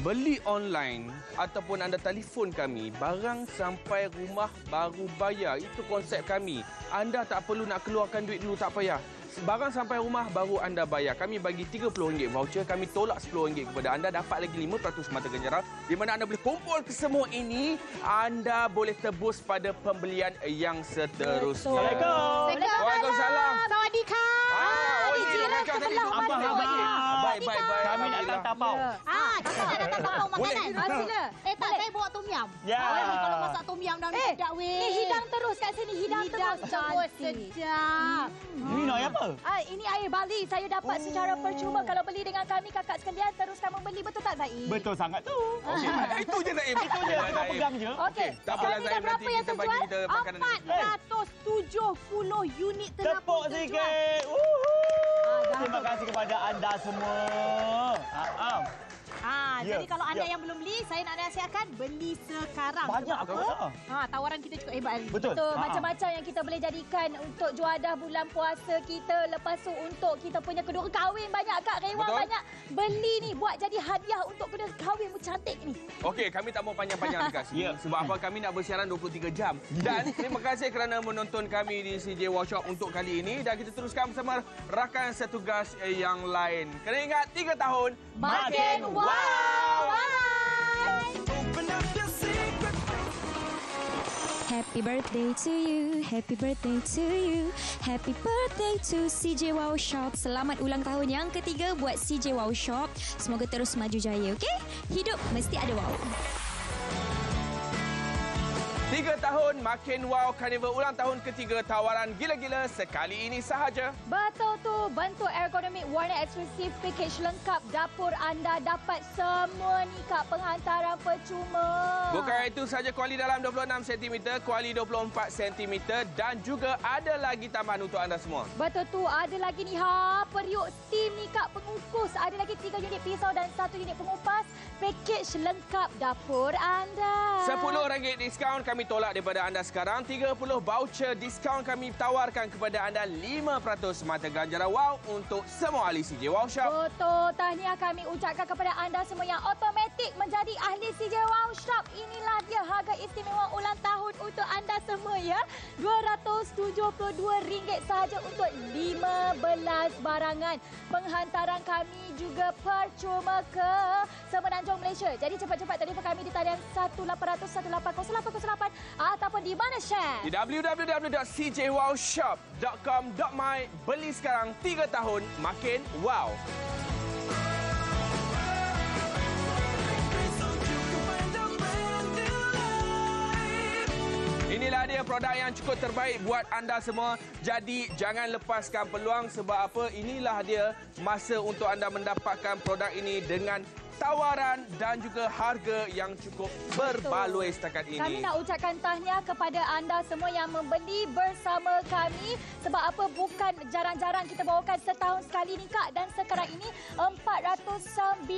Beli online ataupun anda telefon kami, barang sampai rumah baru bayar. Itu konsep kami. Anda tak perlu nak keluarkan duit dulu, tak payah. Barang sampai rumah baru anda bayar. Kami bagi RM30 voucher, kami tolak RM10 kepada anda. Dapat lagi 5% mata ganjaran. Di mana anda boleh kumpul ke semua ini, anda boleh tebus pada pembelian yang seterusnya. Assalamualaikum. Waalaikumsalam. Sawadika. Ah, oh, Di jiran tadi. sebelah Abang, mana abang. awaknya? Baik, baik, baik. Kami nak datang tapau. Ah, tak nak datang tapau makanan. Ah, sila. Eh tak, saya bawa tom yam. Ya. Oh, kalau masak tom yam dah Eh, sedap weh. ni hidang terus kat sini. Hidang, Hidang terus. terus sedap. Ini nak apa? Ah, ini air Bali. Saya dapat Oh. secara percuma. Kalau beli dengan kami, kakak sekalian teruskan membeli. Betul tak, Zai? Betul sangat tu. Okey, itu je Zaim. Itu je, kita pegang je. Okey. Tak apalah, Zaim. ni berapa yang kita terjual? kita makanan. 470 unit Tepuk pun terjual. sikit. Terima kasih kepada anda semua. Ah, ah. Ah, Ya, jadi kalau anda ya. yang belum beli, saya nak nasihatkan beli sekarang. Banyak apa? Ha, tawaran kita cukup hebat hari. Betul. Betul. Ha, ha. Macam-macam yang kita boleh jadikan untuk juadah bulan puasa kita. Lepas tu untuk kita punya kedua kahwin banyak kak rewang Betul. banyak. Beli ni buat jadi hadiah untuk kedua kahwin cantik ni. Okey, kami tak mau panjang-panjang dekat sini. Ya. Sebab apa kami nak bersiaran 23 jam. Dan terima kasih kerana menonton kami di CJ Workshop untuk kali ini. Dan kita teruskan bersama rakan setugas eh, yang lain. Kena ingat, 3 tahun Makin wow. Happy birthday to you, happy birthday to you, happy birthday to CJ Wow Shop. Selamat ulang tahun yang ketiga buat CJ Wow Shop. Semoga terus maju jaya, okey? Hidup mesti ada wow. 3 tahun makin wow Carnival ulang tahun ketiga tawaran gila-gila sekali ini sahaja. Betul tu, bentuk ergonomik warna eksklusif package lengkap dapur anda dapat semua ni kak penghantaran percuma. Bukan itu saja kuali dalam 26 cm, kuali 24 cm dan juga ada lagi tambahan untuk anda semua. Betul tu, ada lagi ni ha, periuk steam ni kak pengukus. Ada lagi 3 unit pisau dan 1 unit pengupas. Package lengkap dapur anda. RM10 diskaun kami tolak daripada anda sekarang. 30 voucher diskaun kami tawarkan kepada anda 5% mata ganjaran wow untuk semua ahli CJ Wow Shop. Betul, tahniah kami ucapkan kepada anda semua yang automatik menjadi ahli CJ Wow Shop. Inilah dia harga istimewa ulang tahun untuk anda semua ya. RM272 sahaja untuk 15 barangan. Penghantaran kami juga percuma ke Semenanjung Malaysia. Jadi cepat-cepat telefon kami di talian 1800 180808 ataupun di mana share? Di www.cjwowshop.com.my Beli sekarang 3 tahun makin wow. Inilah dia produk yang cukup terbaik buat anda semua. Jadi jangan lepaskan peluang sebab apa? Inilah dia masa untuk anda mendapatkan produk ini dengan tawaran dan juga harga yang cukup berbaloi setakat ini. Kami nak ucapkan tahniah kepada anda semua yang membeli bersama kami. Sebab apa bukan jarang-jarang kita bawakan setahun sekali ni Kak. Dan sekarang ini 490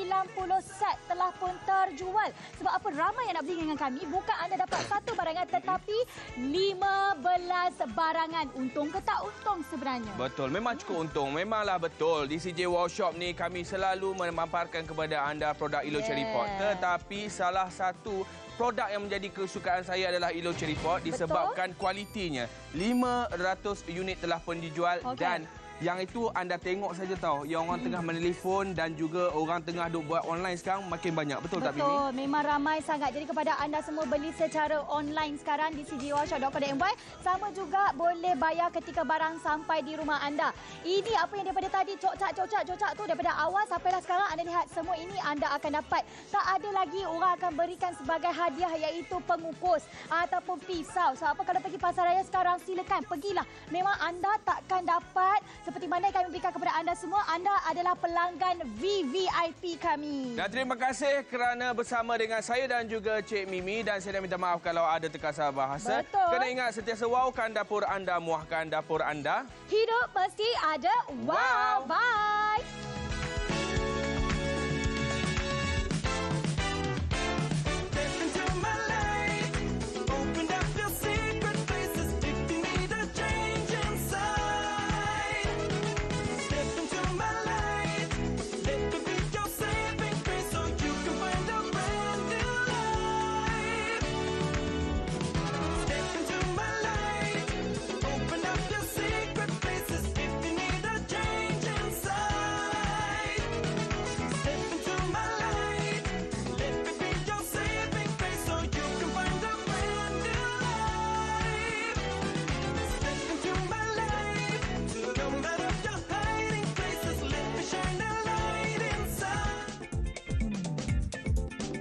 set telah pun terjual. Sebab apa ramai yang nak beli dengan kami. Bukan anda dapat satu barangan tetapi 15 barangan. Untung ke tak untung sebenarnya? Betul, memang cukup untung. Memanglah betul. Di CJ Wow Shop ni kami selalu memamparkan kepada anda produk Ilo Cherry Pot. Yeah. Tetapi salah satu produk yang menjadi kesukaan saya adalah Ilo Cherry Pot disebabkan kualitinya. 500 unit telah pun dijual Okey. dan yang itu anda tengok saja tahu yang orang tengah menelefon dan juga orang tengah duk buat online sekarang makin banyak betul, tak Mimi? Betul, memang ramai sangat. Jadi kepada anda semua beli secara online sekarang di cjworkshop.com.my sama juga boleh bayar ketika barang sampai di rumah anda. Ini apa yang daripada tadi cocak cocak cocak tu daripada awal sampailah sekarang anda lihat semua ini anda akan dapat. Tak ada lagi orang akan berikan sebagai hadiah iaitu pengukus ataupun pisau. So apa kalau pergi pasar raya sekarang silakan pergilah. Memang anda takkan dapat seperti mana kami berikan kepada anda semua, anda adalah pelanggan VVIP kami. Dan terima kasih kerana bersama dengan saya dan juga Cik Mimi dan saya minta maaf kalau ada terkasar bahasa. Betul. Kena ingat sentiasa wowkan dapur anda, muahkan dapur anda. Hidup mesti ada wow. Wow. Bye.